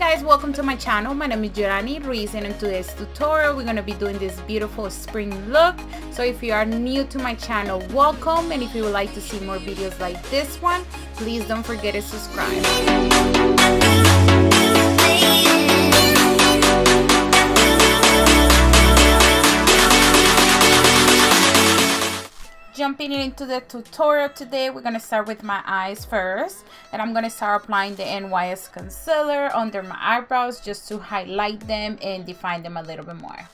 Guys, welcome to my channel. My name is Yurany Ruiz and in today's tutorial we're going to be doing this beautiful spring look. So if you are new to my channel, welcome and if you would like to see more videos like this one, please don't forget to subscribe. Jumping into the tutorial today we're going to start with my eyes first and I'm going to start applying the NYX concealer under my eyebrows just to highlight them and define them a little bit more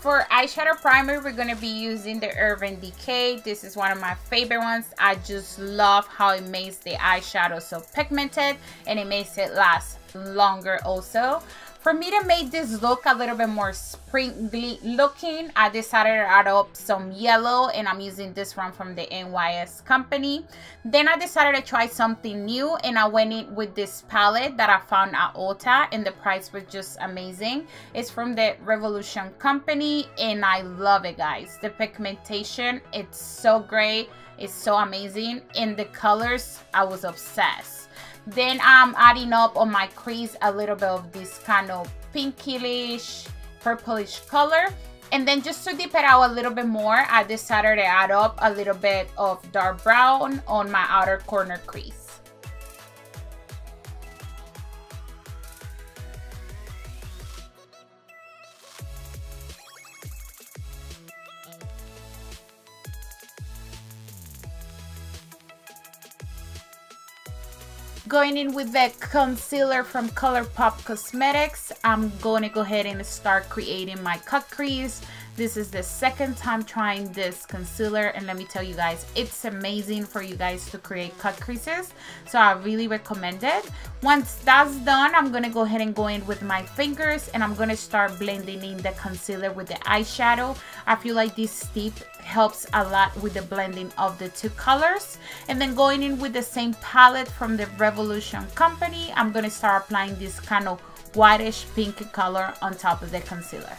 For eyeshadow primer, we're going to be using the Urban Decay. This is one of my favorite ones. I just love how it makes the eyeshadow so pigmented and it makes it last longer also. For me to make this look a little bit more springly looking, I decided to add up some yellow and I'm using this one from the NYX company. Then I decided to try something new and I went in with this palette that I found at Ulta and the price was just amazing. It's from the Revolution company and I love it guys. The pigmentation, it's so great. It's so amazing. And the colors, I was obsessed. Then I'm adding up on my crease a little bit of this kind of pinkish, purplish color. And then just to dip it out a little bit more, I decided to add up a little bit of dark brown on my outer corner crease. Going in with the concealer from ColourPop Cosmetics, I'm going to go ahead and start creating my cut crease. This is the second time trying this concealer and let me tell you guys, it's amazing for you guys to create cut creases. So I really recommend it. Once that's done, I'm going to go ahead and go in with my fingers and I'm going to start blending in the concealer with the eyeshadow. I feel like this tip helps a lot with the blending of the two colors. And then going in with the same palette from the Revolution company, I'm going to start applying this kind of whitish pink color on top of the concealer.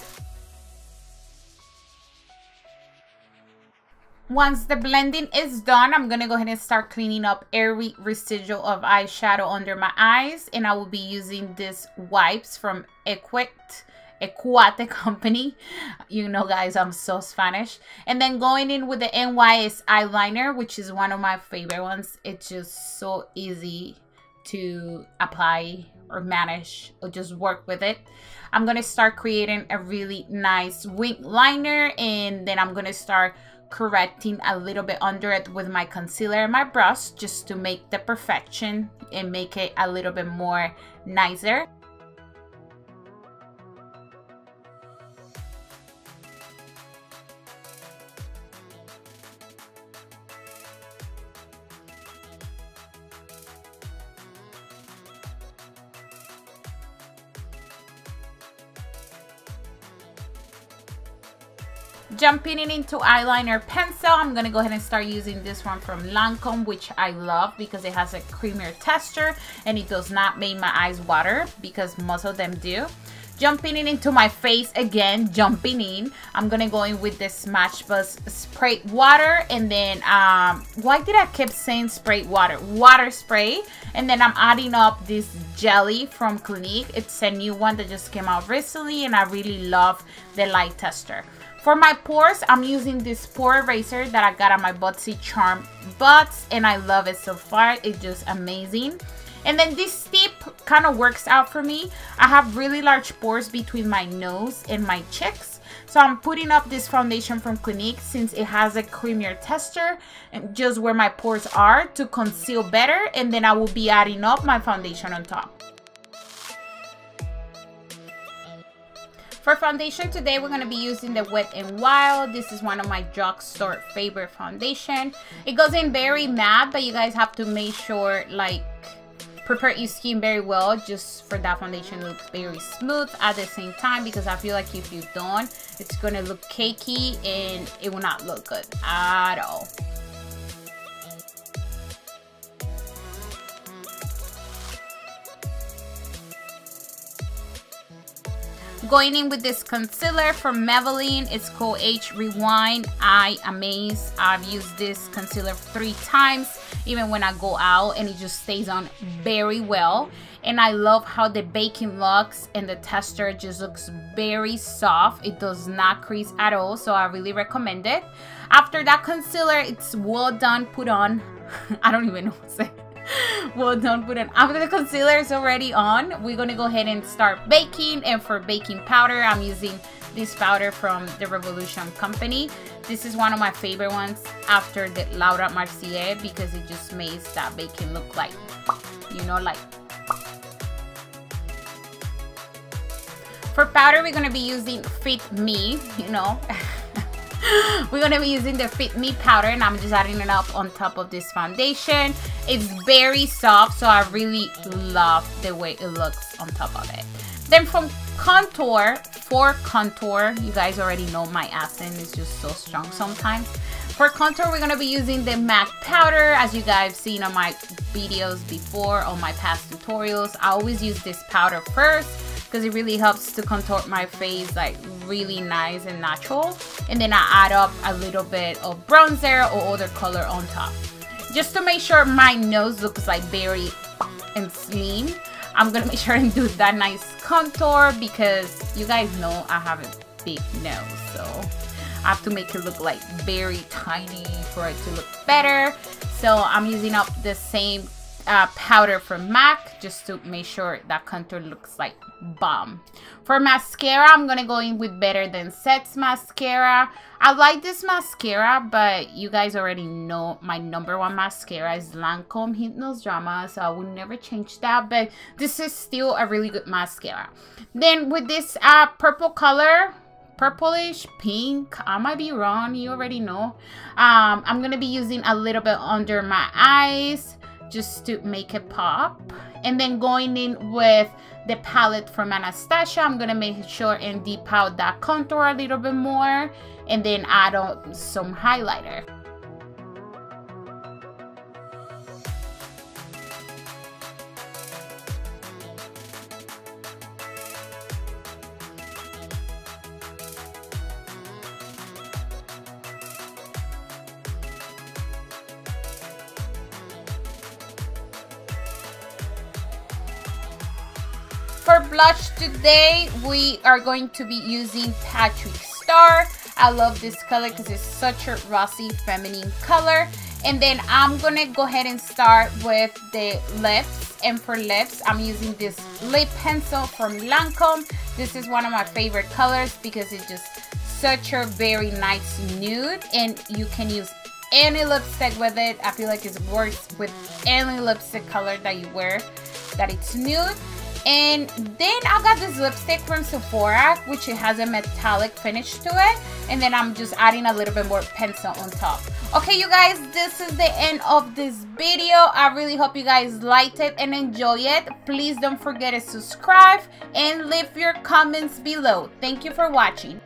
Once the blending is done, I'm going to go ahead and start cleaning up every residual of eyeshadow under my eyes. And I will be using these wipes from Equate, Equate company. You know, guys, I'm so Spanish. And then going in with the NYX eyeliner, which is one of my favorite ones. It's just so easy to apply or manage or just work with it. I'm going to start creating a really nice wing liner and then I'm going to start correcting a little bit under it with my concealer and my brush just to make the perfection and make it a little bit more nicer. Jumping in into eyeliner pencil, I'm going to go ahead and start using this one from Lancome, which I love because it has a creamier texture and it does not make my eyes water because most of them do. Jumping in into my face again, jumping in. I'm going to go in with this Smashbox spray water and then, um, why did I keep saying spray water? Water spray. And then I'm adding up this jelly from Clinique. It's a new one that just came out recently and I really love the light texture. For my pores, I'm using this pore eraser that I got on my Butsy Charm Buds and I love it so far. It's just amazing. And then this tip kind of works out for me. I have really large pores between my nose and my cheeks. So I'm putting up this foundation from Clinique since it has a creamier texture and just where my pores are to conceal better. And then I will be adding up my foundation on top. For foundation today, we're going to be using the Wet n Wild. This is one of my drugstore favorite foundation. It goes in very matte, but you guys have to make sure like prepare your skin very well just for that foundation looks very smooth at the same time because I feel like if you don't, it's going to look cakey and it will not look good at all. Going in with this concealer from Maybelline. It's called Age Rewind I Amaze. I've used this concealer three times, even when I go out, and it just stays on very well. And I love how the baking looks and the texture just looks very soft. It does not crease at all, so I really recommend it. After that concealer, it's well done, put on. I don't even know what to say. well done put it after the concealer. Is already on. We're gonna go ahead and start baking. And for baking powder i'm using this powder from the revolution company. This is one of my favorite ones after the laura mercier because it just makes that baking look like you know like. For powder we're gonna be using fit me you know we're gonna be using the Fit Me powder and I'm just adding it up on top of this foundation. It's very soft, so I really love the way it looks on top of it. Then from contour, for contour, you guys already know my accent is just so strong sometimes. For contour, we're gonna be using the MAC powder, as you guys have seen on my videos before, on my past tutorials. I always use this powder first because it really helps to contour my face like really nice and natural. And then I add up a little bit of bronzer or other color on top. Just to make sure my nose looks like very and slim, I'm gonna make sure and do that nice contour because you guys know I have a big nose. So I have to make it look like very tiny for it to look better. So I'm using up the same uh, powder from MAC just to make sure that contour looks like bomb. For mascara, I'm going to go in with Better Than Sex mascara. I like this mascara, but you guys already know my number one mascara is Lancome Hypnose Drama, so I would never change that, but this is still a really good mascara. Then with this uh, purple color, purplish pink i might be wrong you already know um i'm gonna be using a little bit under my eyes just to make it pop. And then going in with the palette from Anastasia, I'm to make sure and deep out that contour a little bit more and then add on some highlighter. For blush today, we are going to be using Patrick Star. I love this color because it's such a rosy feminine color. And then I'm going to go ahead and start with the lips. And for lips, I'm using this lip pencil from Lancome. This is one of my favorite colors because it's just such a very nice nude. And you can use any lipstick with it. I feel like it works with any lipstick color that you wear that it's nude. And then I got this lipstick from Sephora, which it has a metallic finish to it. And then I'm just adding a little bit more pencil on top. Okay, you guys, this is the end of this video. I really hope you guys liked it and enjoy it. Please don't forget to subscribe and leave your comments below. Thank you for watching.